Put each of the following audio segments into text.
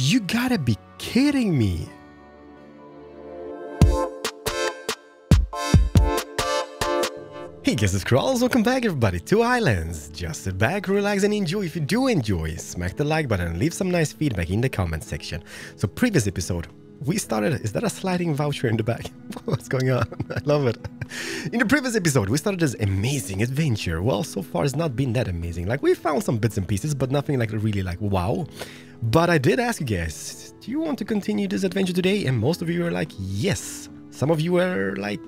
You gotta be kidding me. Hey guys, it's Keralis. Welcome back everybody to Ylands. Just sit back, relax and enjoy. If you do enjoy, smack the like button and leave some nice feedback in the comment section. So previous episode, we started, is that a sliding voucher in the back? What's going on? I love it. In the previous episode, we started this amazing adventure. Well, so far it's not been that amazing. Like we found some bits and pieces, but nothing like really like wow. But I did ask you guys, do you want to continue this adventure today? And most of you were like, yes. Some of you were like,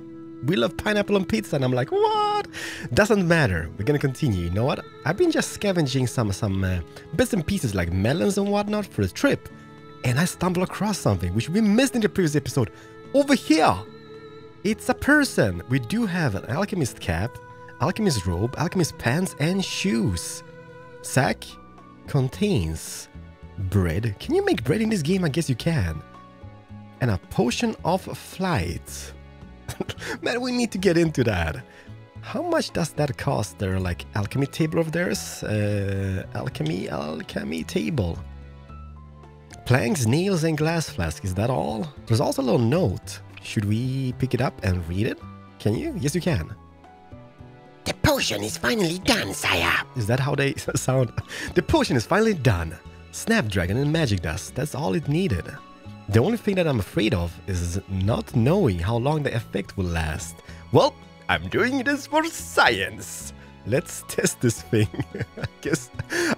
we love pineapple on pizza and i'm like what doesn't matter we're gonna continue you know what i've been just scavenging some some uh, bits and pieces like melons and whatnot for the trip and i stumble across something which we missed in the previous episode. Over here! It's a person. We do have an alchemist cap alchemist robe alchemist pants and shoes. Sack contains bread. Can you make bread in this game? I guess you can. And a potion of flight. Man, we need to get into that. How much does that cost? Their like alchemy table of theirs? Uh, alchemy, alchemy table. Planks, nails, and glass flask. Is that all? There's also a little note. Should we pick it up and read it? Can you? Yes, you can. The potion is finally done, sire. Is that how they sound? The potion is finally done. Snapdragon and magic dust. That's all it needed. The only thing that I'm afraid of is not knowing how long the effect will last. Well, I'm doing this for science. Let's test this thing. I guess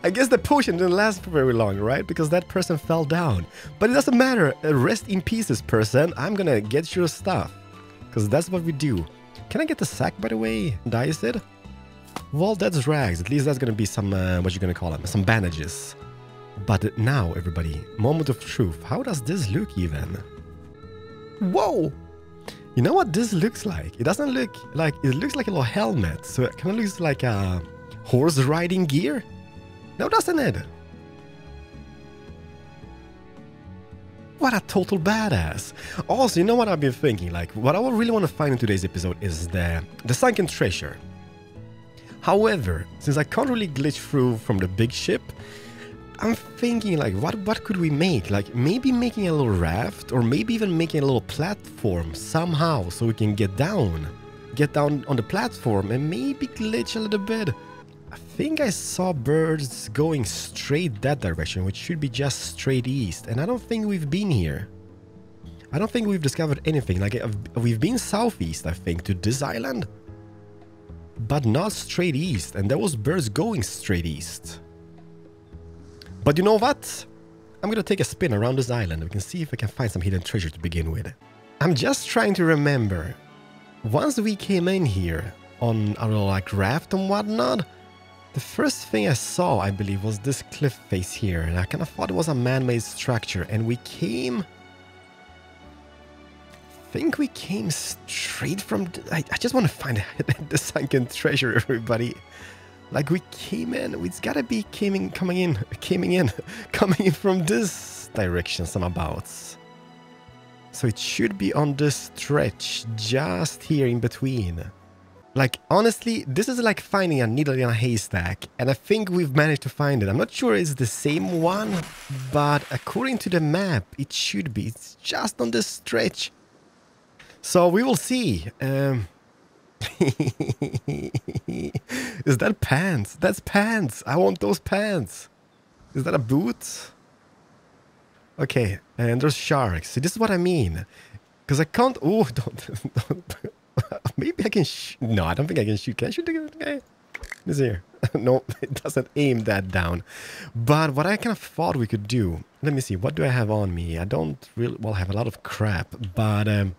I guess the potion didn't last very long, right? Because that person fell down. But it doesn't matter. Rest in pieces, person. I'm gonna get your stuff. Because that's what we do. Can I get the sack, by the way? Dice it? Well, that's rags. At least that's gonna be some, uh, what you gonna call them? Some bandages. But now, everybody, moment of truth. How does this look even? Whoa! You know what this looks like? It doesn't look like, it looks like a little helmet. So it kind of looks like a horse riding gear. No, doesn't it? What a total badass. Also, you know what I've been thinking? Like, what I really want to find in today's episode is the, the sunken treasure. However, since I can't really glitch through from the big ship, I'm thinking like what what could we make? Like maybe making a little raft or maybe even making a little platform somehow so we can get down. Get down on the platform and maybe glitch a little bit. I think I saw birds going straight that direction, which should be just straight east. And I don't think we've been here. I don't think we've discovered anything. Like we've been southeast, I think, to this island. But not straight east. And there was birds going straight east. But you know what? I'm gonna take a spin around this island. We can see if I can find some hidden treasure to begin with. I'm just trying to remember. Once we came in here on our like raft and whatnot, the first thing I saw, I believe, was this cliff face here. And I kind of thought it was a man-made structure. And we came... I think we came straight from... I, I just want to find the sunken treasure, everybody. Like we came in, it's gotta be coming, coming in, coming in, coming in from this direction somebouts. So it should be on the stretch, just here in between. Like, honestly, this is like finding a needle in a haystack, and I think we've managed to find it. I'm not sure it's the same one, but according to the map, it should be. It's just on the stretch. So we will see. Um, Is that pants? That's pants. I want those pants. Is that a boot? Okay, and there's sharks. See, this is what I mean. Because I can't... Oh, don't... don't maybe I can. No, I don't think I can shoot. Can I shoot the guy? This here. no, it doesn't aim that down. But what I kind of thought we could do... Let me see. What do I have on me? I don't really... Well, I have a lot of crap. But... Um,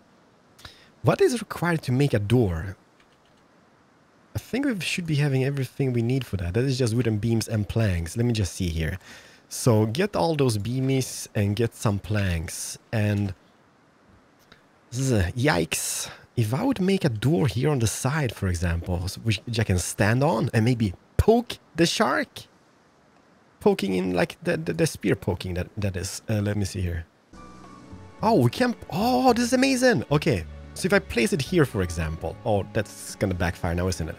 what is required to make a door? I think we should be having everything we need for that. That is just wooden beams and planks. Let me just see here. So get all those beamies and get some planks. And yikes. If I would make a door here on the side, for example, which I can stand on and maybe poke the shark. Poking in like the, the, the spear poking that, that is. Uh, let me see here. Oh, we can... Oh, this is amazing. Okay, so if I place it here, for example, oh, that's gonna backfire now, isn't it?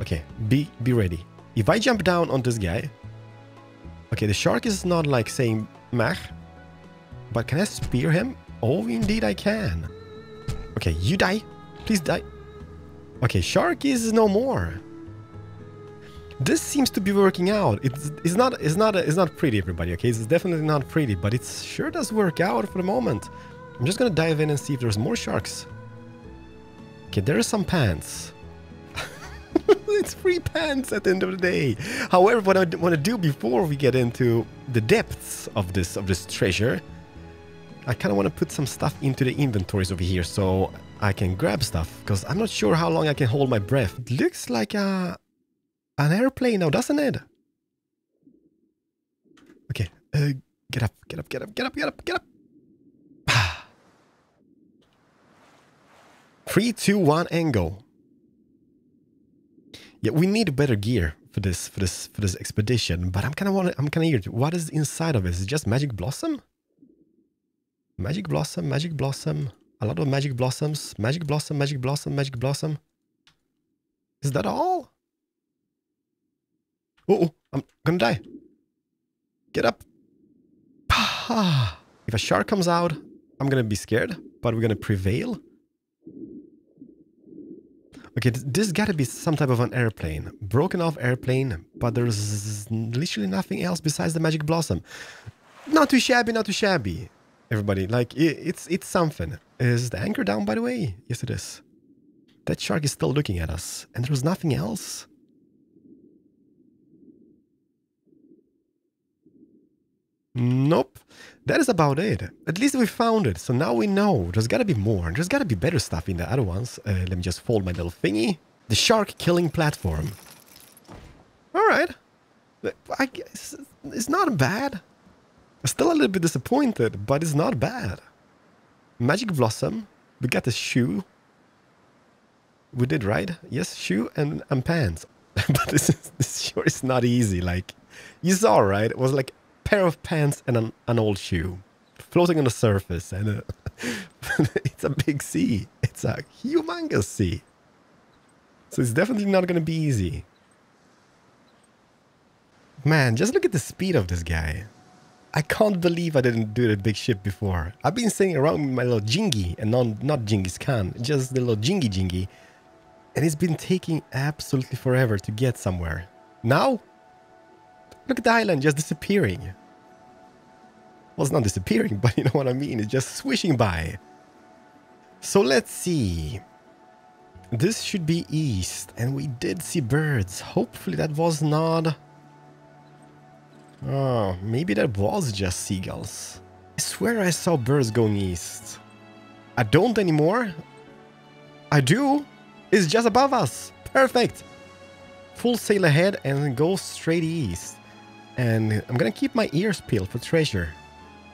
Okay, be be ready. If I jump down on this guy, okay, the shark is not like saying meh, But can I spear him? Oh, indeed I can. Okay, you die. Please die. Okay, shark is no more. This seems to be working out. It's, it's not it's not it's not pretty, everybody. Okay, it's definitely not pretty, but it sure does work out for the moment. I'm just gonna dive in and see if there's more sharks. Okay, there are some pants. it's free pants at the end of the day. However, what I want to do before we get into the depths of this of this treasure, I kind of want to put some stuff into the inventories over here so I can grab stuff because I'm not sure how long I can hold my breath. It looks like a an airplane now, doesn't it? Okay, uh, get up, get up, get up, get up, get up, get up. Three, two, one, and go. Yeah, we need better gear for this for this for this expedition. But I'm kind of want I'm kind of eager. What is inside of it? Is it just magic blossom? Magic blossom, magic blossom. A lot of magic blossoms. Magic blossom, magic blossom, magic blossom. Is that all? Oh, oh I'm gonna die. Get up. if a shark comes out, I'm gonna be scared, but we're gonna prevail. Okay, this gotta be some type of an airplane. Broken off airplane, but there's literally nothing else besides the magic blossom. Not too shabby, not too shabby. Everybody, like, it's it's something. Is the anchor down, by the way? Yes, it is. That shark is still looking at us, and there was nothing else. Nope. That is about it. At least we found it. So now we know. There's got to be more. There's got to be better stuff in the other ones. Uh, let me just fold my little thingy. The shark killing platform. All right. I guess it's not bad. I'm still a little bit disappointed, but it's not bad. Magic Blossom. We got the shoe. We did right. Yes, shoe and, and pants. but this, is, this sure is not easy. Like, you saw, right? It was like pair of pants and an, an old shoe floating on the surface and uh, it's a big sea. It's a humongous sea. So it's definitely not going to be easy. Man, just look at the speed of this guy. I can't believe I didn't do the big ship before. I've been sitting around with my little Jingy, and not, not Genghis Khan, just the little Jingy Jingy. And it's been taking absolutely forever to get somewhere. Now, Look at the island just disappearing. Well, it's not disappearing, but you know what I mean. It's just swishing by. So let's see. This should be east, and we did see birds. Hopefully that was not... Oh, maybe that was just seagulls. I swear I saw birds going east. I don't anymore. I do. It's just above us. Perfect. Full sail ahead and go straight east. And I'm gonna keep my ears peeled for treasure.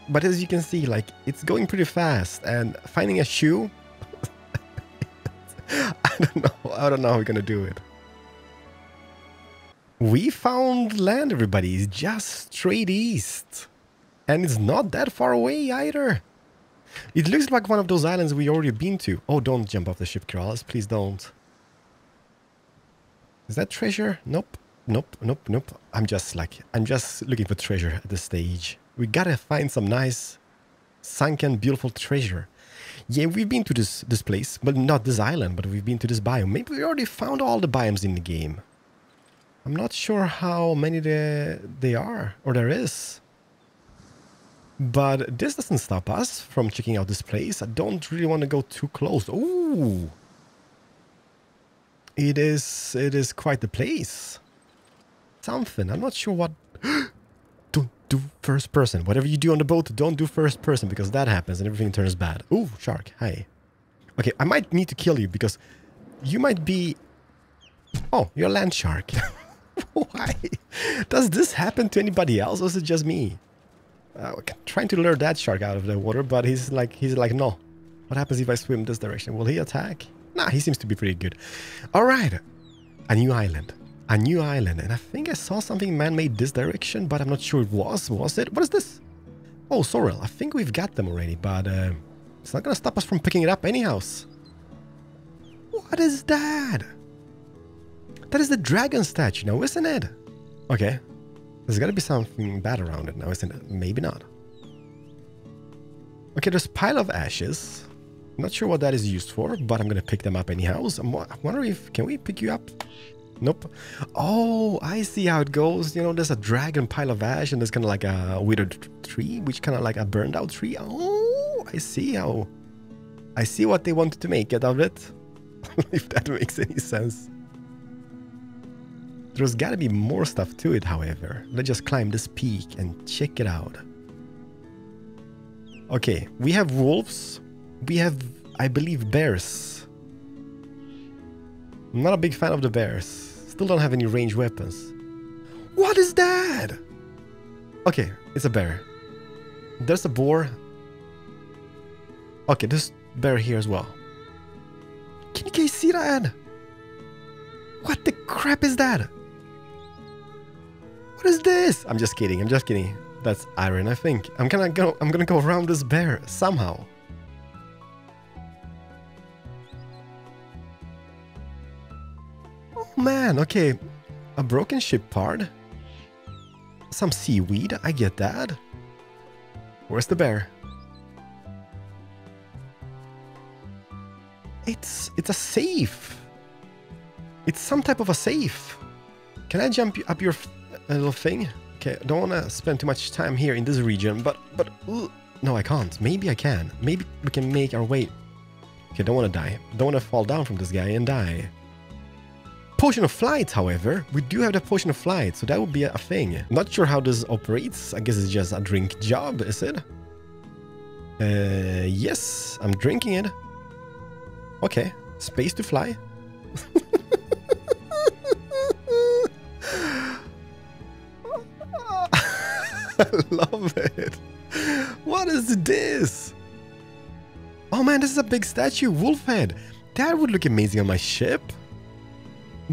But as you can see, like, it's going pretty fast. And finding a shoe... I don't know. I don't know how we're gonna do it. We found land, everybody. It's just straight east. And it's not that far away either. It looks like one of those islands we already been to. Oh, don't jump off the ship, Keralis. Please don't. Is that treasure? Nope. Nope, nope, nope. I'm just like, I'm just looking for treasure at this stage. We gotta find some nice, sunken, beautiful treasure. Yeah, we've been to this this place, but not this island, but we've been to this biome. Maybe we already found all the biomes in the game. I'm not sure how many there, they are, or there is. But this doesn't stop us from checking out this place. I don't really want to go too close. Ooh! It is, it is quite the place something. I'm not sure what... don't do first person. Whatever you do on the boat, don't do first person because that happens and everything turns bad. Ooh, shark. Hi. Okay, I might need to kill you because you might be... Oh, you're a land shark. Why? Does this happen to anybody else or is it just me? Uh, trying to lure that shark out of the water, but he's like, he's like, no. What happens if I swim this direction? Will he attack? Nah, he seems to be pretty good. All right, a new island a new island. And I think I saw something man-made this direction, but I'm not sure it was. Was it? What is this? Oh, sorrel. I think we've got them already, but uh, it's not gonna stop us from picking it up anyhow. What is that? That is the dragon statue now, isn't it? Okay. There's gotta be something bad around it now, isn't it? Maybe not. Okay, there's pile of ashes. Not sure what that is used for, but I'm gonna pick them up anyhow. So I'm wondering if, can we pick you up? Nope. Oh, I see how it goes. You know, there's a dragon pile of ash and there's kind of like a withered tree, which kind of like a burned out tree. Oh, I see how, I see what they wanted to make out of it. if that makes any sense. There's gotta be more stuff to it, however. Let's just climb this peak and check it out. Okay, we have wolves. We have, I believe, bears. I'm not a big fan of the bears. Still don't have any ranged weapons. What is that? Okay, it's a bear. There's a boar. Okay, there's bear here as well. Can you guys see that? What the crap is that? What is this? I'm just kidding. I'm just kidding. That's iron, I think. I'm gonna go. I'm gonna go around this bear somehow. Man. Okay, a broken ship part. Some seaweed. I get that. Where's the bear? It's it's a safe. It's some type of a safe. Can I jump up your a little thing. Okay, I don't want to spend too much time here in this region, but, but, uh, no, I can't. Maybe I can. Maybe we can make our way. Okay, don't want to die. Don't want to fall down from this guy and die. Potion of Flight, however, we do have the Potion of Flight, so that would be a thing. Not sure how this operates. I guess it's just a drink job, is it? Uh, yes, I'm drinking it. Okay, space to fly. I love it. What is this? Oh man, this is a big statue, wolf head. That would look amazing on my ship.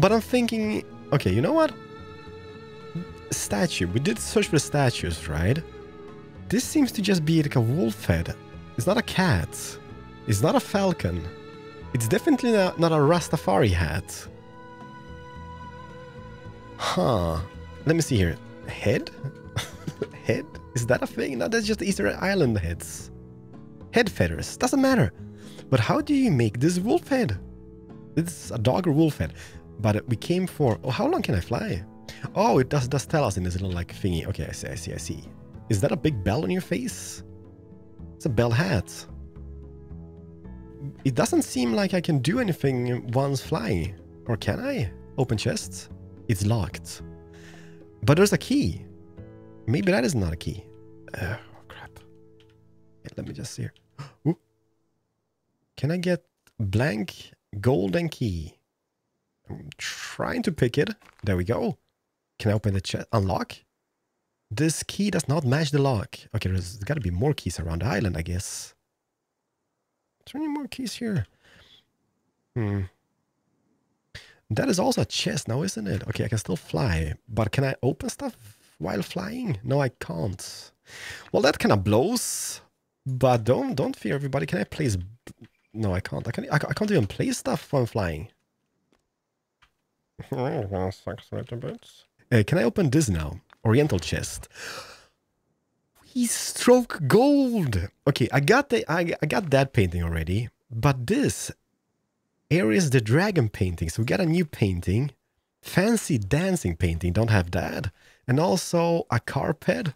But I'm thinking, okay, you know what? Statue. We did search for statues, right? This seems to just be like a wolf head. It's not a cat. It's not a falcon. It's definitely not, not a Rastafari hat. Huh. Let me see here. Head? head? Is that a thing? No, that's just Easter Island heads. Head feathers, doesn't matter. But how do you make this wolf head? It's a dog or wolf head. But we came for... Oh, how long can I fly? Oh, it does, does tell us in this little like thingy. Okay, I see, I see, I see. Is that a big bell on your face? It's a bell hat. It doesn't seem like I can do anything once flying. Or can I? Open chest? It's locked. But there's a key. Maybe that is not a key. Uh, oh, crap. let me just see here. Can I get blank golden key? I'm trying to pick it. There we go. Can I open the chest? Unlock? This key does not match the lock. Okay, there's got to be more keys around the island, I guess. Is there any more keys here? Hmm. That is also a chest now, isn't it? Okay, I can still fly. But can I open stuff? while flying? No, I can't. Well, that kind of blows. But don't don't fear, everybody. Can I place? No, I can't. I can't. I can't even place stuff when flying. Sucks a little bit. Uh, can I open this now? Oriental chest. We stroke gold. Okay, I got the I, I got that painting already, but this Ares the dragon painting. So we got a new painting. Fancy dancing painting. Don't have that and also a carpet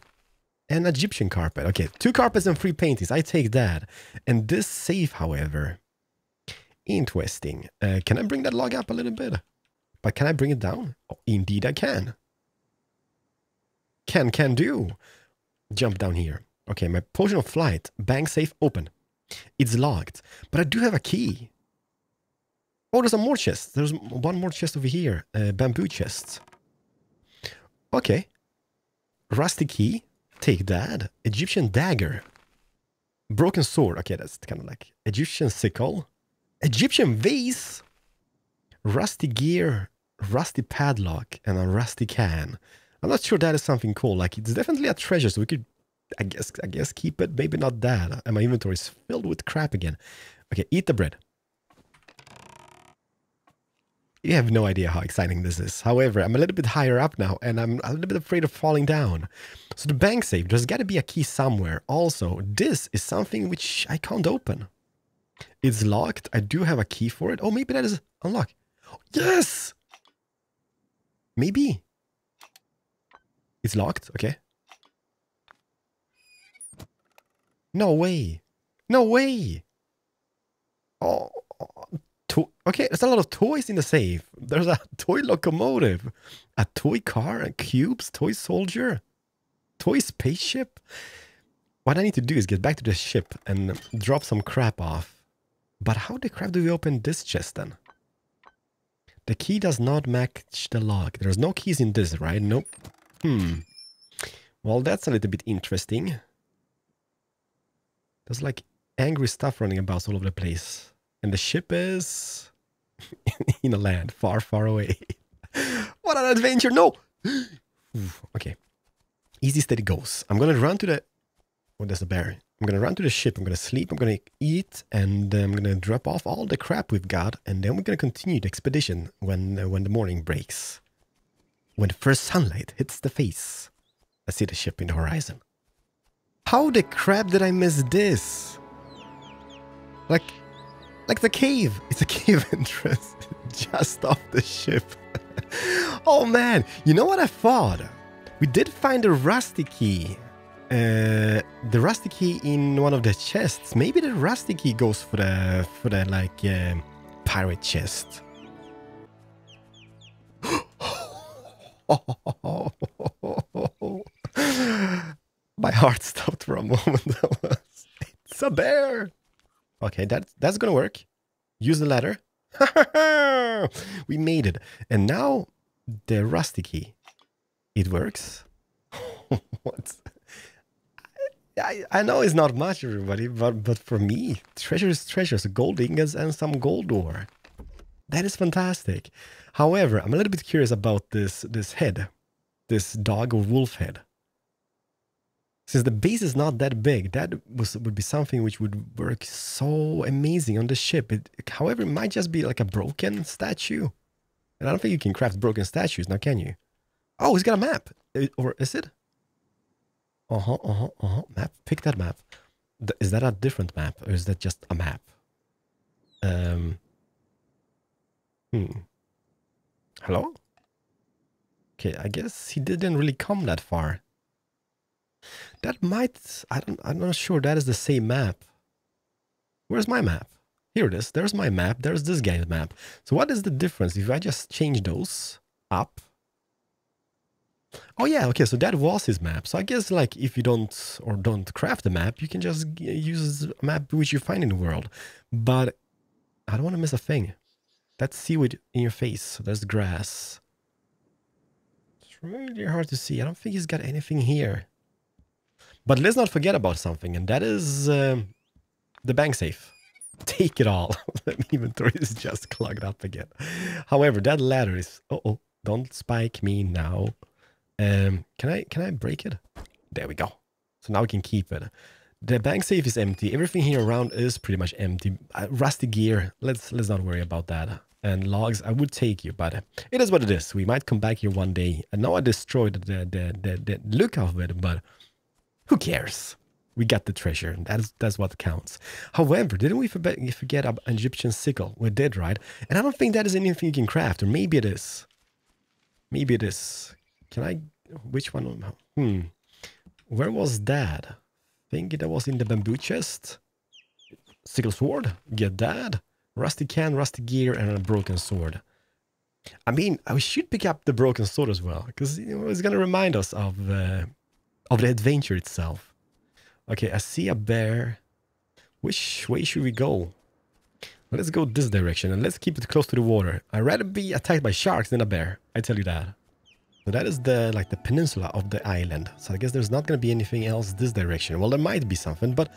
an Egyptian carpet. Okay, two carpets and three paintings. I take that. And this safe, however, interesting. Uh, can I bring that log up a little bit? But can I bring it down? Oh, indeed I can. Can, can do. Jump down here. Okay, my potion of flight. Bank safe open. It's locked. But I do have a key. Oh, there's a more chest. There's one more chest over here. Uh, bamboo chest. Okay. Rusty key. Take that. Egyptian dagger. Broken sword. Okay, that's kind of like Egyptian sickle. Egyptian vase. Rusty gear. Rusty padlock. And a rusty can. I'm not sure that is something cool. Like, it's definitely a treasure, so we could, I guess, I guess keep it. Maybe not that. And my inventory is filled with crap again. Okay, eat the bread. You have no idea how exciting this is. However, I'm a little bit higher up now and I'm a little bit afraid of falling down. So the bank safe, there's got to be a key somewhere. Also, this is something which I can't open. It's locked. I do have a key for it. Oh, maybe that is unlocked. Yes! Maybe. It's locked. Okay. No way. No way. Oh, okay. There's a lot of toys in the safe. There's a toy locomotive, a toy car, a cubes, toy soldier, toy spaceship. What I need to do is get back to the ship and drop some crap off. But how the crap do we open this chest then? The key does not match the lock. There's no keys in this, right? Nope. Hmm. Well, that's a little bit interesting. There's like angry stuff running about all over the place. And the ship is in a land far, far away. what an adventure! No! okay. Easy, steady goes. I'm gonna run to the... Oh, there's a bear. I'm gonna run to the ship. I'm gonna sleep. I'm gonna eat, and I'm gonna drop off all the crap we've got, and then we're gonna continue the expedition when uh, when the morning breaks, when the first sunlight hits the face. I see the ship in the horizon. How the crap did I miss this? Like, like the cave. It's a cave entrance just off the ship. oh man, you know what I thought? We did find a rusty key uh, the rusty key in one of the chests. Maybe the rusty key goes for the for the like uh, pirate chest. My heart stopped for a moment. it's a bear. Okay, that that's gonna work. Use the ladder. we made it, and now the rusty key. It works. what? I, I know it's not much, everybody, but but for me, treasure is treasure. So gold ingots and some gold ore. That is fantastic. However, I'm a little bit curious about this this head, this dog or wolf head. Since the base is not that big, that was would be something which would work so amazing on the ship. It, however, it might just be like a broken statue. And I don't think you can craft broken statues now, can you? Oh, he's got a map. Or is it? Uh-huh, uh-huh, uh-huh. Map. Pick that map. Is that a different map or is that just a map? Um. Hmm. Hello? Okay, I guess he didn't really come that far. That might... I don't, I'm not sure that is the same map. Where's my map? Here it is. There's my map. There's this guy's map. So what is the difference if I just change those up Oh yeah, okay, so that was his map. So I guess like if you don't or don't craft a map, you can just use a map which you find in the world. But I don't want to miss a thing. That's seaweed in your face. There's grass. It's really hard to see. I don't think he's got anything here. But let's not forget about something, and that is um, the bank safe. Take it all. the inventory is just clogged up again. However, that ladder is... Uh oh, don't spike me now. Um, can I can I break it? There we go. So now we can keep it. The bank safe is empty. Everything here around is pretty much empty. Uh, rusty gear. Let's let's not worry about that. And logs, I would take you, but it is what it is. We might come back here one day. And now I destroyed the the the, the look of it, but who cares? We got the treasure. That's that's what counts. However, didn't we forget, forget an Egyptian sickle? We did, right? And I don't think that is anything you can craft, or maybe it is. Maybe it is. Can I? Which one? Hmm. Where was that? I think that was in the bamboo chest. Sickle sword. Get that. Rusty can, rusty gear, and a broken sword. I mean, I should pick up the broken sword as well, because you know, it's gonna remind us of uh, of the adventure itself. Okay, I see a bear. Which way should we go? Let's go this direction and let's keep it close to the water. I'd rather be attacked by sharks than a bear. I tell you that. So that is the like the peninsula of the island. So I guess there's not going to be anything else this direction. Well, there might be something, but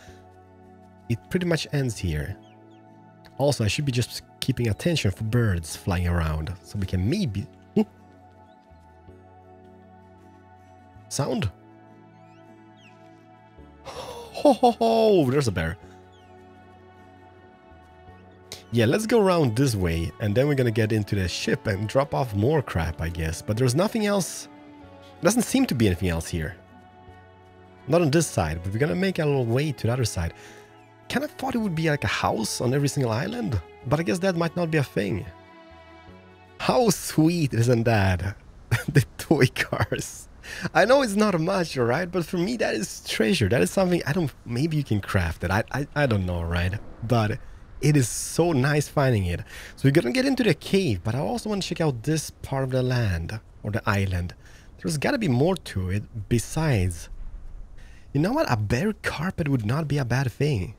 it pretty much ends here. Also, I should be just keeping attention for birds flying around. So we can maybe... Ooh. Sound? Ho ho ho! There's a bear. Yeah, let's go around this way, and then we're gonna get into the ship and drop off more crap, I guess. But there's nothing else... Doesn't seem to be anything else here. Not on this side, but we're gonna make a little way to the other side. Kind of thought it would be like a house on every single island, but I guess that might not be a thing. How sweet isn't that? the toy cars. I know it's not much, alright, but for me that is treasure. That is something I don't. Maybe you can craft it. I I, I don't know, right? But it is so nice finding it. So we're gonna get into the cave, but I also want to check out this part of the land or the island. There's gotta be more to it besides. You know what? A bare carpet would not be a bad thing.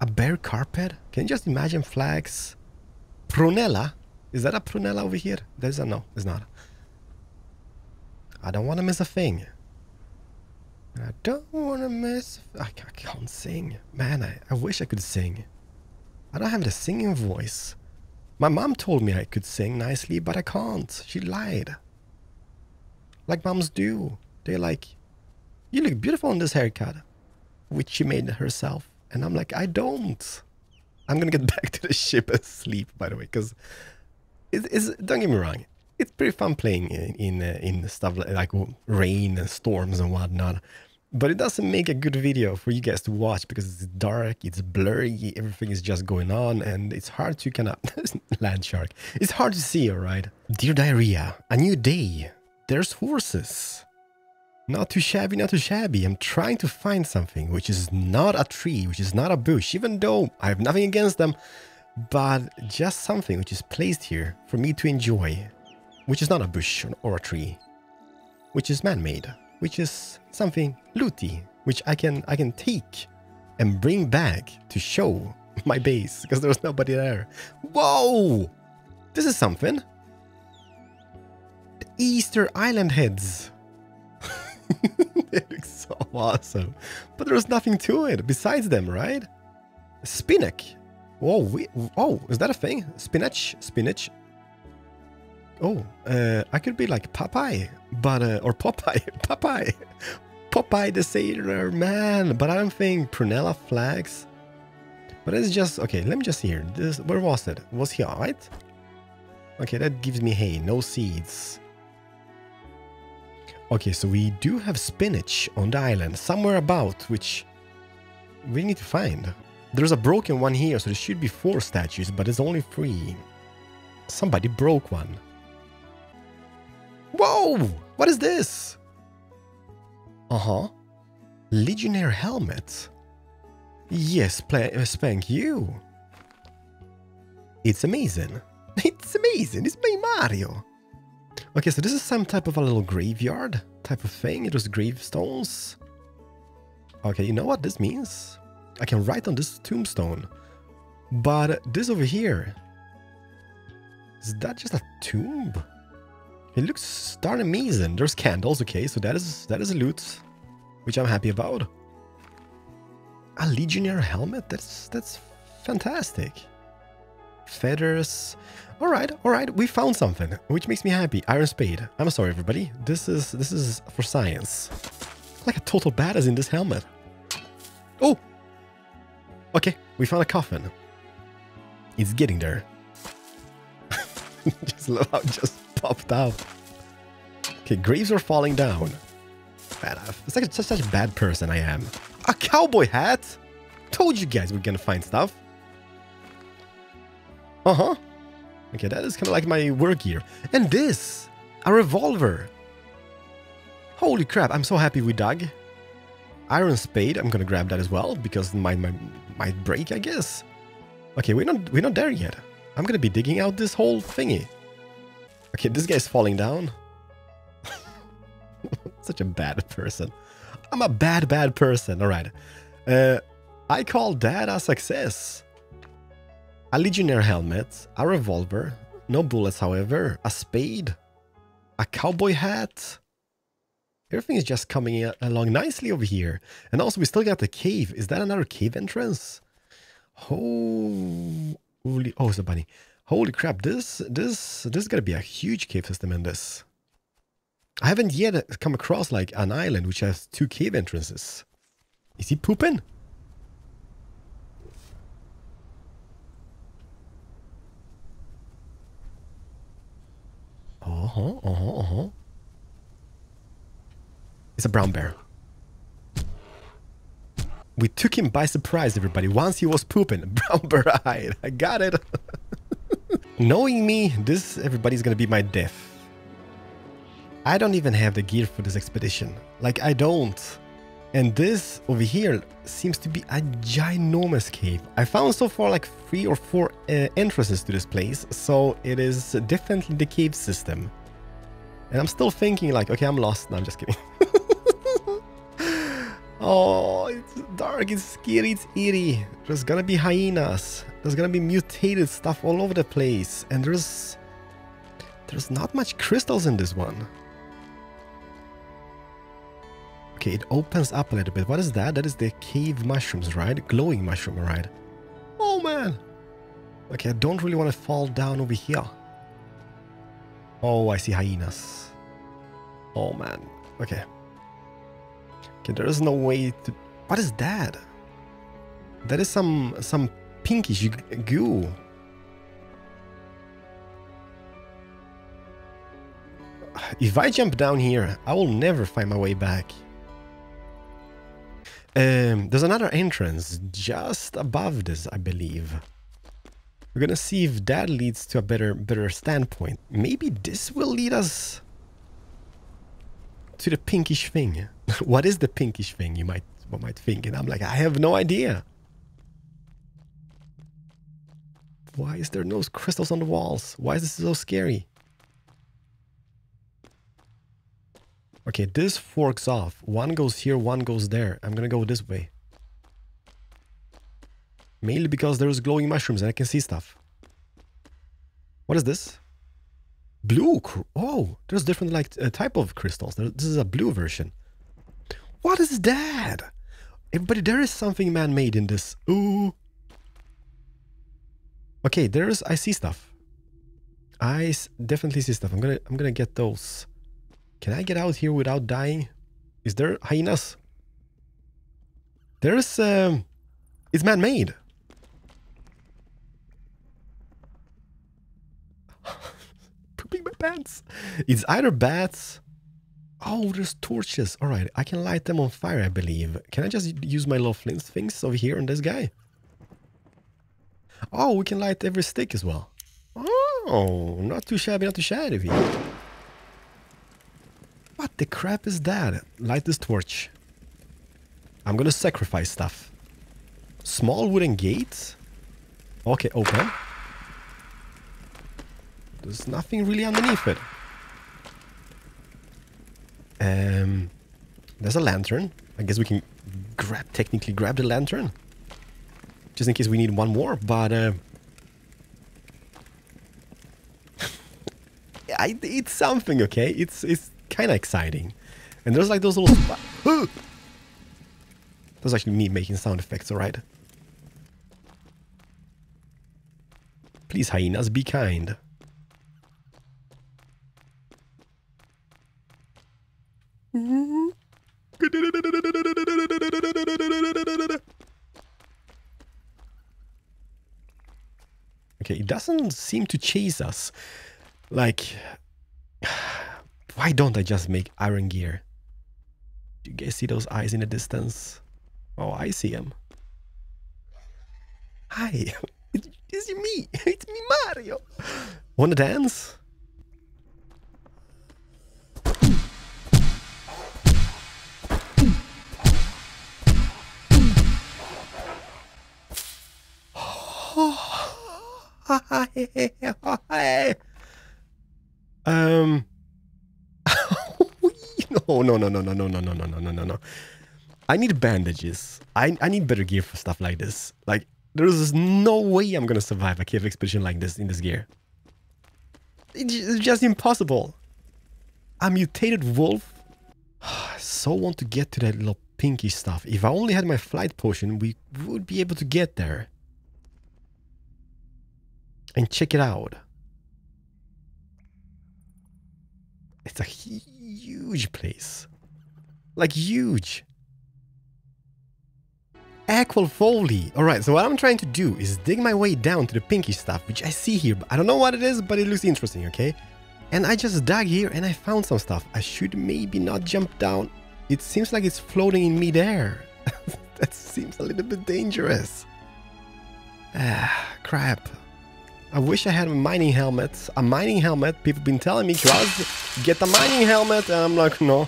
A bare carpet? Can you just imagine flags? Prunella? Is that a prunella over here? There's a no, it's not. I don't want to miss a thing. I don't want to miss... I, I can't sing. Man, I, I wish I could sing. I don't have the singing voice. My mom told me I could sing nicely, but I can't. She lied. Like moms do. They're like, you look beautiful in this haircut. Which she made herself. And I'm like, I don't. I'm gonna get back to the ship and sleep, by the way, because it, it's, don't get me wrong, it's pretty fun playing in in, uh, in stuff like, like rain and storms and whatnot. But it doesn't make a good video for you guys to watch because it's dark, it's blurry, everything is just going on, and it's hard to kind of land shark. It's hard to see, all right. Dear diarrhea, a new day. There's horses. Not too shabby, not too shabby. I'm trying to find something which is not a tree, which is not a bush, even though I have nothing against them, but just something which is placed here for me to enjoy, which is not a bush or a tree, which is man-made which is something looty, which I can I can take and bring back to show my base because there was nobody there. Whoa! This is something. The Easter Island heads. they look so awesome. But there was nothing to it besides them, right? Spinach. Whoa, we, oh, is that a thing? Spinach? Spinach? Oh, uh, I could be like Popeye, but uh, or Popeye, Popeye, Popeye the Sailor Man. But I don't think Prunella flags. But it's just okay. Let me just see here. This where was it? Was he alright? Okay, that gives me hay, no seeds. Okay, so we do have spinach on the island, somewhere about, which we need to find. There's a broken one here, so there should be four statues, but it's only three. Somebody broke one. Whoa! What is this? Uh-huh. Legionnaire helmet. Yes, play, uh, spank you. It's amazing. It's amazing. It's my Mario. Okay, so this is some type of a little graveyard type of thing. It was gravestones. Okay, you know what this means? I can write on this tombstone. But this over here, is that just a tomb? It looks darn amazing. There's candles, okay, so that is that is a loot, which I'm happy about. A Legionnaire helmet? That's that's fantastic. Feathers. Alright, alright, we found something, which makes me happy. Iron Spade. I'm sorry everybody. This is this is for science. Like a total badass in this helmet. Oh! Okay, we found a coffin. It's getting there. just love how just popped up. Okay, graves are falling down. Bad. It's like such, such a bad person I am. A cowboy hat? Told you guys we're gonna find stuff. Uh-huh. Okay, that is kind of like my work gear. And this! A revolver! Holy crap, I'm so happy we dug. Iron spade, I'm gonna grab that as well, because my my might break, I guess. Okay, we're not we're not there yet. I'm gonna be digging out this whole thingy. Okay, this guy's falling down. Such a bad person. I'm a bad, bad person. All right. Uh, I call that a success. A Legionnaire helmet, a revolver, no bullets, however, a spade, a cowboy hat. Everything is just coming along nicely over here. And also, we still got the cave. Is that another cave entrance? Holy... Oh, it's a bunny. Holy crap, this, this, this is gonna be a huge cave system in this. I haven't yet come across like an island which has two cave entrances. Is he pooping? Uh-huh, uh-huh, uh-huh. It's a brown bear. We took him by surprise, everybody. Once he was pooping, brown bear hide. I got it. Knowing me, this, everybody's gonna be my death. I don't even have the gear for this expedition. Like, I don't. And this over here seems to be a ginormous cave. I found so far like three or four uh, entrances to this place, so it is definitely the cave system. And I'm still thinking like, okay, I'm lost. No, I'm just kidding. oh, it's dark, it's scary, it's eerie. There's gonna be hyenas. There's gonna be mutated stuff all over the place. And there's... There's not much crystals in this one. Okay, it opens up a little bit. What is that? That is the cave mushrooms, right? Glowing mushroom, right? Oh, man. Okay, I don't really want to fall down over here. Oh, I see hyenas. Oh, man. Okay. Okay, there is no way to... What is that? That is some some pinkish goo. If I jump down here, I will never find my way back. Um, there's another entrance just above this, I believe. We're gonna see if that leads to a better better standpoint. Maybe this will lead us to the pinkish thing. what is the pinkish thing? You might you might think, and I'm like, I have no idea. Why is there no crystals on the walls? Why is this so scary? Okay, this forks off. One goes here, one goes there. I'm gonna go this way. Mainly because there's glowing mushrooms and I can see stuff. What is this? Blue. Oh, there's different like uh, type of crystals. This is a blue version. What is that? Everybody, there is something man-made in this. Ooh. Okay, there's. I see stuff. I definitely see stuff. I'm gonna. I'm gonna get those. Can I get out here without dying? Is there hyenas? There's, um, it's man-made. Pooping my pants. It's either bats. Oh, there's torches. All right, I can light them on fire, I believe. Can I just use my little flint things over here on this guy? Oh, we can light every stick as well. Oh, not too shabby, not too shabby. What the crap is that? Light this torch. I'm gonna sacrifice stuff. Small wooden gate? Okay, open. There's nothing really underneath it. Um, there's a lantern. I guess we can grab, technically grab the lantern. Just in case we need one more, but... Uh, I, it's something, okay? It's, it's kind of exciting. And there's like those little... That's actually me making sound effects, alright? Please, hyenas, be kind. Okay, it doesn't seem to chase us. Like, why don't I just make iron gear? Do you guys see those eyes in the distance? Oh, I see them. Hi, it's me. It's me, Mario. Wanna dance? Um no, no, no, no, no, no, no, no, no, no, no, no. I need bandages. I, I need better gear for stuff like this. Like, there's no way I'm gonna survive a cave expedition like this in this gear. It's just impossible. A mutated wolf? I so want to get to that little pinky stuff. If I only had my flight potion, we would be able to get there. And check it out. It's a huge place. Like huge. Aquafoley. Alright, so what I'm trying to do is dig my way down to the pinky stuff, which I see here. I don't know what it is, but it looks interesting, okay? And I just dug here and I found some stuff. I should maybe not jump down. It seems like it's floating in midair. that seems a little bit dangerous. Ah, crap. I wish I had a mining helmet. A mining helmet. People been telling me, Cross, get a mining helmet. And I'm like, no.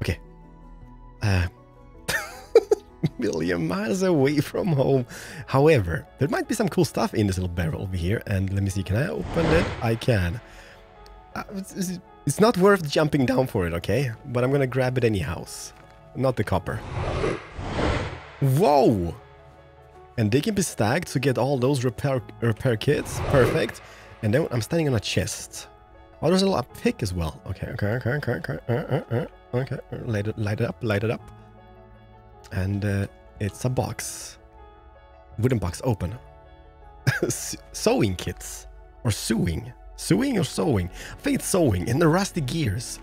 Okay. Uh, million miles away from home. However, there might be some cool stuff in this little barrel over here. And let me see, can I open it? I can. Uh, it's, it's not worth jumping down for it, okay? But I'm gonna grab it anyhow. Not the copper. Whoa! And they can be stacked to get all those repair repair kits. Perfect. And then I'm standing on a chest. Oh, there's a lot of pick as well. Okay, okay, okay, okay, okay, uh, uh, uh, okay. Light it, light it up, light it up. And uh, it's a box. Wooden box, open. sewing kits. Or sewing. Sewing or sewing? I think it's sewing in the rusty gears.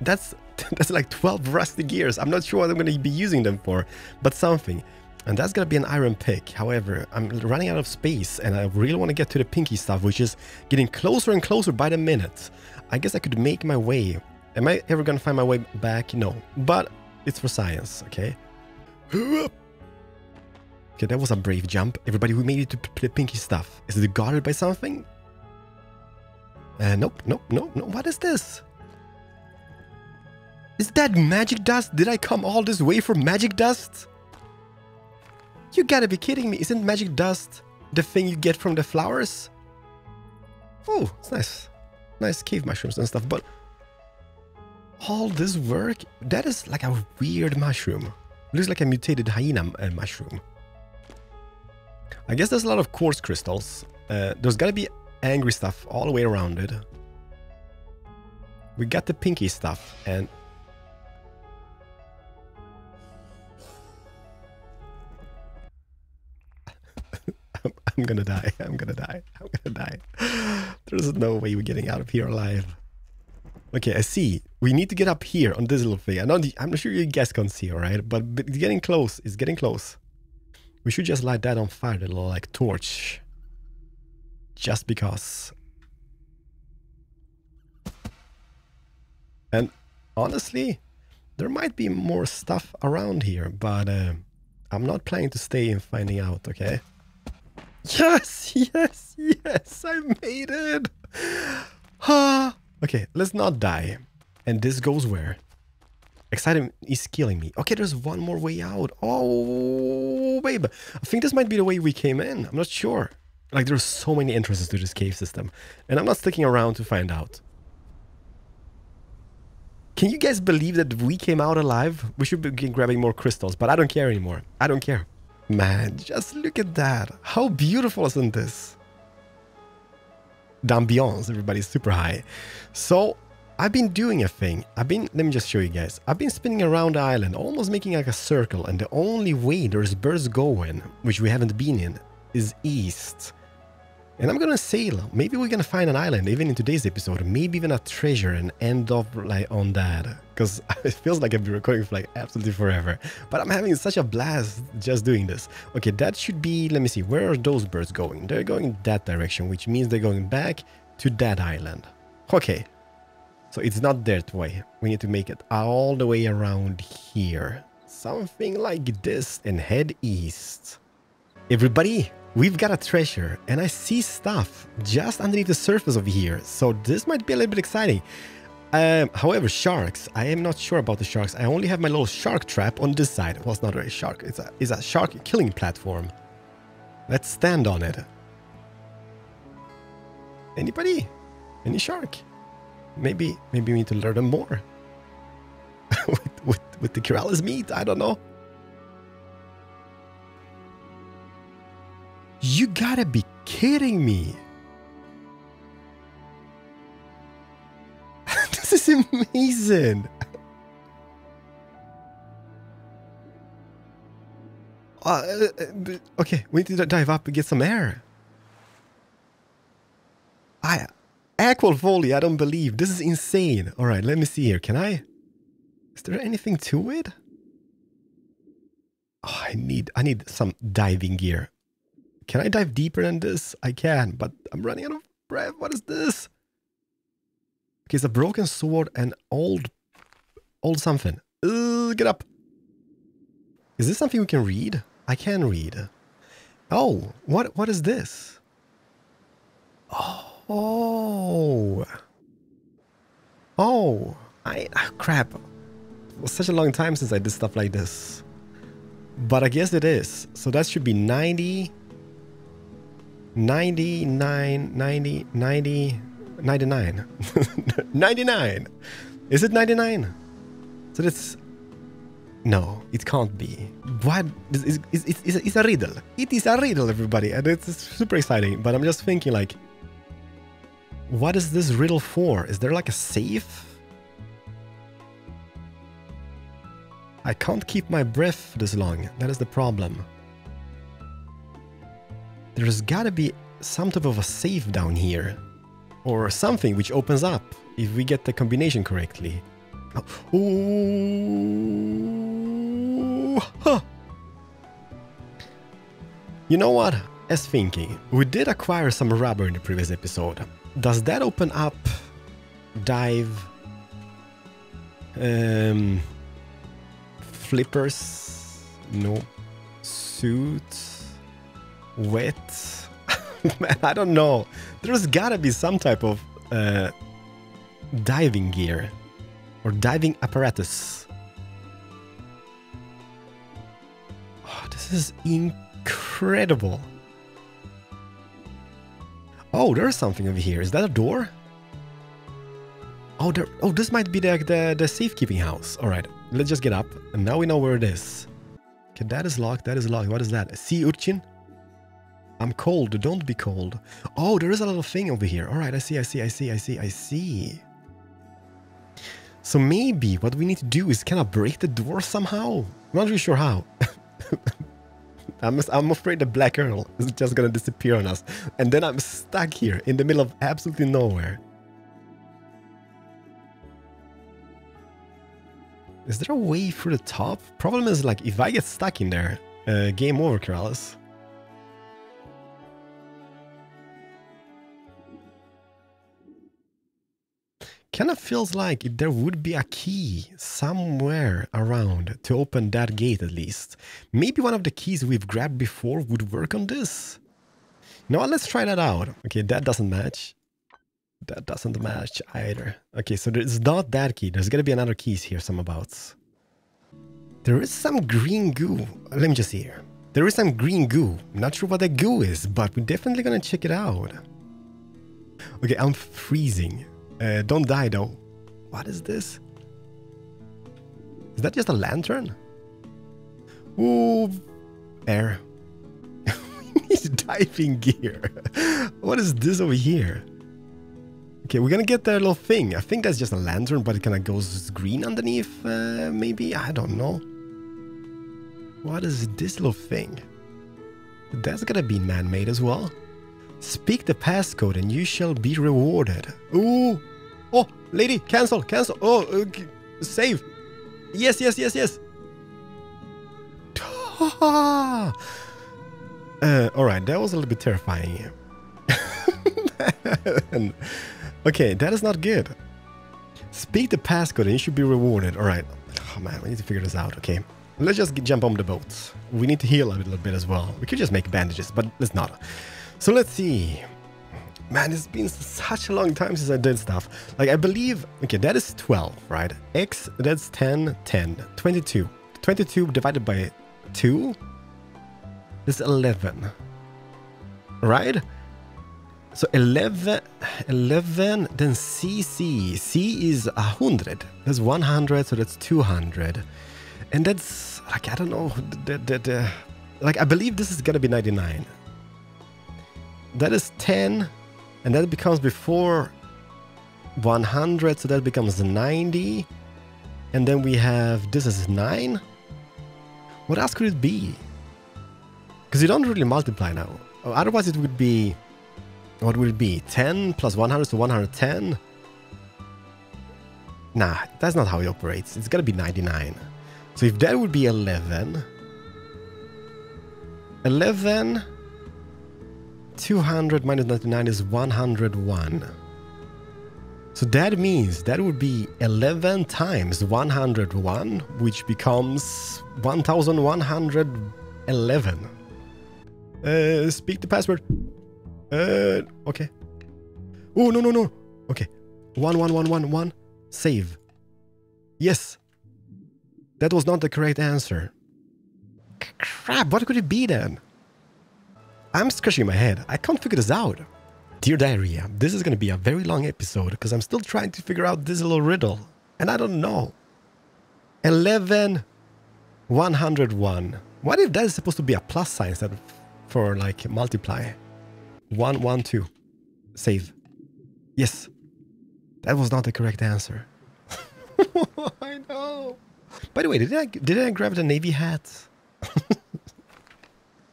That's that's like 12 rusty gears. I'm not sure what I'm going to be using them for, but something. And that's going to be an iron pick. However, I'm running out of space and I really want to get to the pinky stuff, which is getting closer and closer by the minute. I guess I could make my way. Am I ever going to find my way back? No. But it's for science, okay? Okay, that was a brave jump. Everybody, we made it to the pinky stuff. Is it guarded by something? Uh, nope, nope, nope, no. What is this? Is that magic dust? Did I come all this way for magic dust? You gotta be kidding me. Isn't magic dust the thing you get from the flowers? Oh, it's nice. Nice cave mushrooms and stuff, but all this work? That is like a weird mushroom. Looks like a mutated hyena uh, mushroom. I guess there's a lot of quartz crystals. Uh, there's gotta be angry stuff all the way around it. We got the pinky stuff and I'm gonna die. I'm gonna die. I'm gonna die. There's no way we're getting out of here alive. Okay, I see. We need to get up here on this little thing. I know I'm not sure you guys can see, alright? But, it's getting close. It's getting close. We should just light that on fire, the little like torch. Just because. And honestly, there might be more stuff around here, but uh, I'm not planning to stay and finding out, okay? Yes, yes, yes, I made it. Okay, let's not die. And this goes where? Excitement is killing me. Okay, there's one more way out. Oh, babe. I think this might be the way we came in. I'm not sure. Like, there's so many entrances to this cave system. And I'm not sticking around to find out. Can you guys believe that we came out alive? We should be grabbing more crystals, but I don't care anymore. I don't care. Man, just look at that. How beautiful isn't this? The everybody's super high. So, I've been doing a thing. I've been, let me just show you guys. I've been spinning around the island, almost making like a circle. And the only way there's birds going, which we haven't been in, is east. And I'm gonna sail. Maybe we're gonna find an island, even in today's episode. Maybe even a treasure and end up like on that. Because it feels like I've been recording for like absolutely forever. But I'm having such a blast just doing this. Okay, that should be, let me see, where are those birds going? They're going that direction, which means they're going back to that island. Okay, so it's not that way. We need to make it all the way around here. Something like this and head east. Everybody, We've got a treasure and I see stuff just underneath the surface of here. So this might be a little bit exciting. Um, however, sharks, I am not sure about the sharks. I only have my little shark trap on this side. Well, it's not really a shark. It's a, it's a shark killing platform. Let's stand on it. Anybody? Any shark? Maybe, maybe we need to learn them more. with, with, with the Keralis meat? I don't know. You gotta be kidding me. this is amazing. Uh, uh, okay, we need to dive up and get some air. I Aquafolly, I don't believe. This is insane. All right, let me see here. Can I? Is there anything to it? Oh, I need I need some diving gear. Can I dive deeper than this? I can, but I'm running out of breath. What is this? Okay, it's a broken sword and old, old something. Uh, get up. Is this something we can read? I can read. Oh, what what is this? Oh. Oh. I oh, crap. It was such a long time since I did stuff like this. But I guess it is. So that should be 90 99 90 90 99 99 is it 99 so that's no it can't be. What it's, it's, it's, it's a riddle. It is a riddle everybody and it's super exciting but i'm just thinking like what is this riddle for? Is there like a safe? I can't keep my breath this long. That is the problem there's gotta be some type of a safe down here. Or something which opens up if we get the combination correctly. Oh. Ooh. Huh. You know what? As thinking, we did acquire some rubber in the previous episode. Does that open up dive um, flippers? No. Suit? Wet. Man, I don't know. There's gotta be some type of uh, diving gear or diving apparatus. Oh, this is incredible. Oh, there's something over here. Is that a door? Oh, there. Oh, this might be the, the, the safekeeping house. All right, let's just get up. And now we know where it is. Okay, that is locked. That is locked. What is that? A sea urchin? I'm cold, don't be cold. Oh, there is a little thing over here. All right, I see, I see, I see, I see, I see. So maybe what we need to do is kind of break the door somehow. I'm not really sure how. I'm, I'm afraid the Black Pearl is just gonna disappear on us. And then I'm stuck here in the middle of absolutely nowhere. Is there a way through the top? Problem is like, if I get stuck in there, uh, game over, Keralis. Kind of feels like there would be a key somewhere around to open that gate at least. Maybe one of the keys we've grabbed before would work on this. No, let's try that out. Okay, that doesn't match. That doesn't match either. Okay, so there's not that key. There's gonna be another keys here, some abouts. There is some green goo. Let me just see here. There is some green goo. Not sure what that goo is, but we're definitely gonna check it out. Okay, I'm freezing. Uh, don't die though. What is this? Is that just a lantern? Ooh, air. we need diving gear. what is this over here? Okay, we're gonna get that little thing. I think that's just a lantern, but it kind of goes green underneath, uh, maybe? I don't know. What is this little thing? That's gonna be man-made as well. Speak the passcode and you shall be rewarded. Ooh, Oh, lady, cancel, cancel. Oh, uh, save. Yes, yes, yes, yes. uh, all right, that was a little bit terrifying. okay, that is not good. Speak the passcode and you should be rewarded. All right. Oh man, we need to figure this out. Okay, let's just jump on the boat. We need to heal a little bit as well. We could just make bandages, but let's not. So let's see. Man, it's been such a long time since I did stuff. Like, I believe... Okay, that is 12, right? X, that's 10, 10. 22. 22 divided by 2 is 11. Right? So 11, 11, then CC. C is 100. That's 100, so that's 200. And that's, like, I don't know, the, the, the, like, I believe this is gonna be 99. That is 10, and that becomes before 100 so that becomes 90 and then we have this is 9 what else could it be? Because you don't really multiply now. Oh, otherwise it would be what would it be? 10 plus 100 to 110 nah that's not how it operates. It's gotta be 99 so if that would be 11 11 200 minus 99 is 101. So that means that would be 11 times 101, which becomes 1111. Uh, speak the password. Uh, okay. Oh, no, no, no. Okay. 11111. Save. Yes. That was not the correct answer. Crap, what could it be then? I'm scratching my head. I can't figure this out. Dear Diarrhea, this is going to be a very long episode because I'm still trying to figure out this little riddle. And I don't know. 11 101. What if that is supposed to be a plus sign instead for like multiply? 112. Save. Yes. That was not the correct answer. I know. By the way, did I did I grab the navy hat?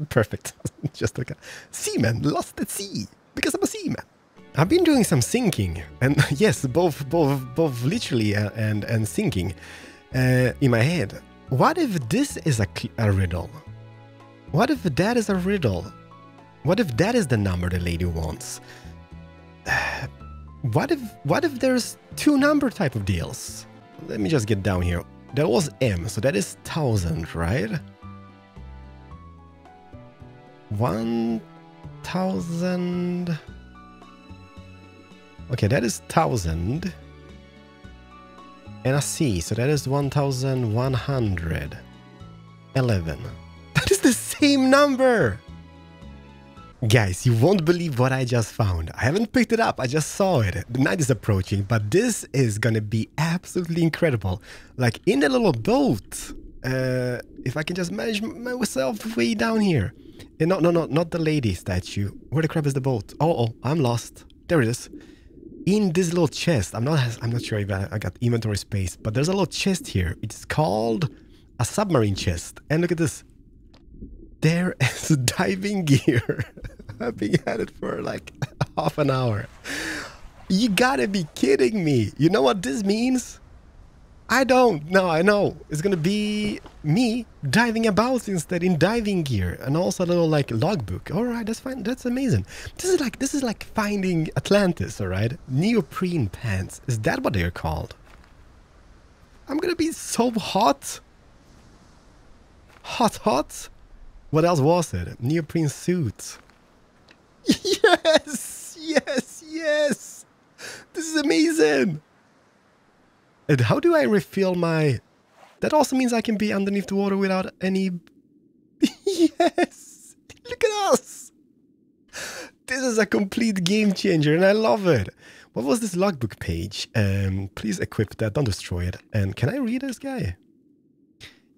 Perfect. Just like a seaman lost at sea because I'm a seaman. I've been doing some sinking, and yes, both both both literally and and, and sinking uh, in my head. What if this is a, a riddle? What if that is a riddle? What if that is the number the lady wants? What if what if there's two number type of deals? Let me just get down here. That was M, so that is thousand, right? One thousand. Okay, that is thousand. And a C, so that is one thousand one hundred eleven. That is the same number. Guys, you won't believe what I just found. I haven't picked it up, I just saw it. The night is approaching, but this is gonna be absolutely incredible. Like in the little boat, uh, if I can just manage myself way down here. Uh, no, no, no, not the lady statue. Where the crap is the boat? Oh, oh, I'm lost. There it is. In this little chest, I'm not, I'm not sure if I got inventory space, but there's a little chest here. It's called a submarine chest. And look at this. There is diving gear. I've been at it for like half an hour. You gotta be kidding me. You know what this means? I don't. No, I know. It's gonna be me diving about instead in diving gear and also a little like logbook. All right, that's fine. That's amazing. This is like this is like finding Atlantis. All right, neoprene pants. Is that what they're called? I'm gonna be so hot. Hot, hot. What else was it? Neoprene suit. Yes, yes, yes. This is amazing. And how do I refill my... That also means I can be underneath the water without any... yes! Look at us! This is a complete game changer and I love it. What was this logbook page? Um, please equip that, don't destroy it. And can I read this guy?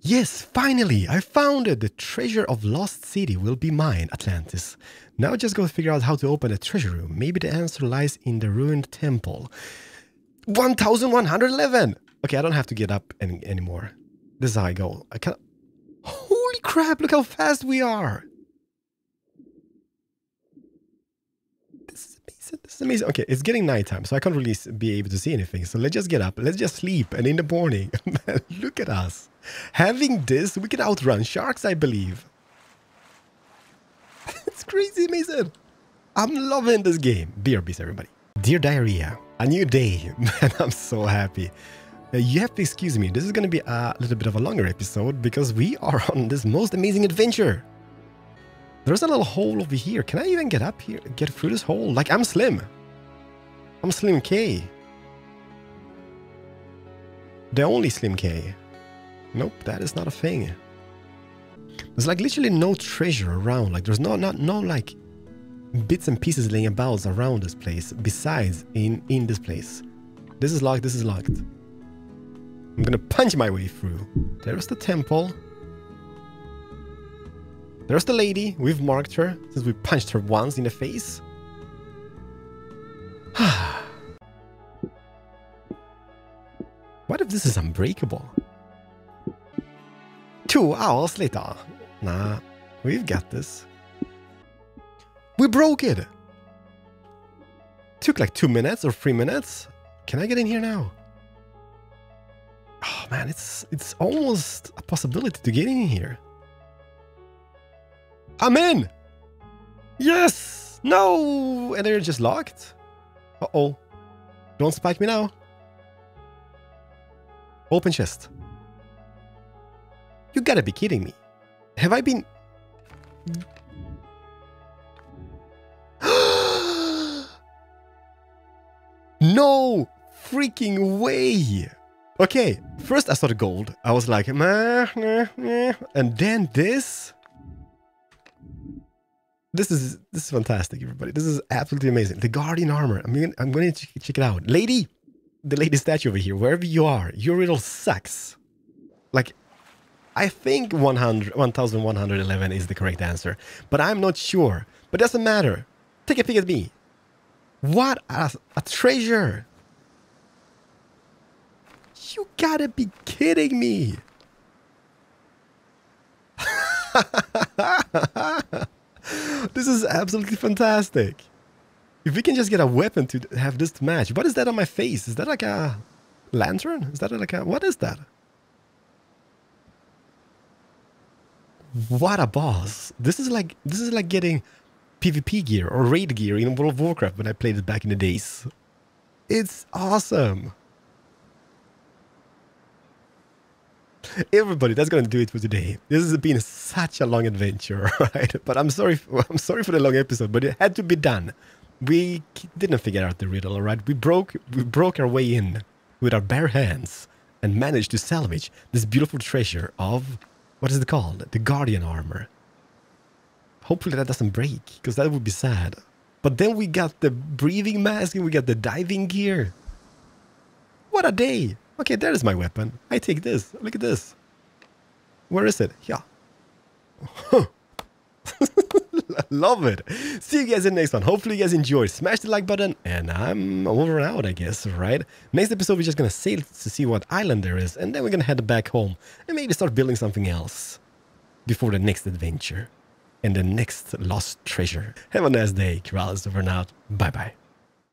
Yes, finally! I found it! The treasure of Lost City will be mine, Atlantis. Now just go figure out how to open the treasure room. Maybe the answer lies in the ruined temple. 1111! Okay, I don't have to get up any, anymore. This is how I go. I can't... Holy crap, look how fast we are! This is amazing, this is amazing. Okay, it's getting nighttime, so I can't really be able to see anything. So let's just get up, let's just sleep, and in the morning, look at us. Having this, we can outrun sharks, I believe. it's crazy amazing. I'm loving this game. BRBs, everybody. Dear Diarrhea, a new day. Man, I'm so happy. Uh, you have to excuse me, this is going to be a little bit of a longer episode because we are on this most amazing adventure. There's a little hole over here. Can I even get up here, get through this hole? Like, I'm Slim. I'm Slim K. The only Slim K. Nope, that is not a thing. There's like literally no treasure around. Like, there's no, not, no like bits and pieces laying about around this place besides in in this place. This is locked this is locked. I'm gonna punch my way through. There's the temple. There's the lady. We've marked her since we punched her once in the face. What if this is unbreakable? Two hours later. Nah we've got this we broke it! Took like two minutes or three minutes. Can I get in here now? Oh man, it's it's almost a possibility to get in here. I'm in! Yes! No! And they're just locked? Uh-oh. Don't spike me now. Open chest. You gotta be kidding me. Have I been... no freaking way! Okay, first I saw the gold. I was like, meh, meh, meh. and then this. This is this is fantastic, everybody. This is absolutely amazing. The Guardian armor. I'm gonna, I'm going to check it out, lady. The lady statue over here, wherever you are, your riddle sucks. Like, I think 100, 1111 is the correct answer, but I'm not sure. But doesn't matter. Take a peek at me. What a, a treasure! You gotta be kidding me! this is absolutely fantastic. If we can just get a weapon to have this match. What is that on my face? Is that like a lantern? Is that like a... What is that? What a boss. This is like... This is like getting PvP gear or raid gear in World of Warcraft when I played it back in the days. It's awesome. Everybody, that's gonna do it for today. This has been such a long adventure, right? But I'm sorry, for, I'm sorry for the long episode, but it had to be done. We didn't figure out the riddle, all right? We broke, we broke our way in with our bare hands and managed to salvage this beautiful treasure of what is it called? The Guardian armor. Hopefully that doesn't break, because that would be sad. But then we got the breathing mask and we got the diving gear. What a day! Okay, there is my weapon. I take this. Look at this. Where is it? Yeah. Love it. See you guys in the next one. Hopefully you guys enjoy. Smash the like button and I'm over and out, I guess, right? Next episode, we're just gonna sail to see what island there is and then we're gonna head back home and maybe start building something else before the next adventure and the next lost treasure. Have a nice day. Keralis over and out. Bye-bye.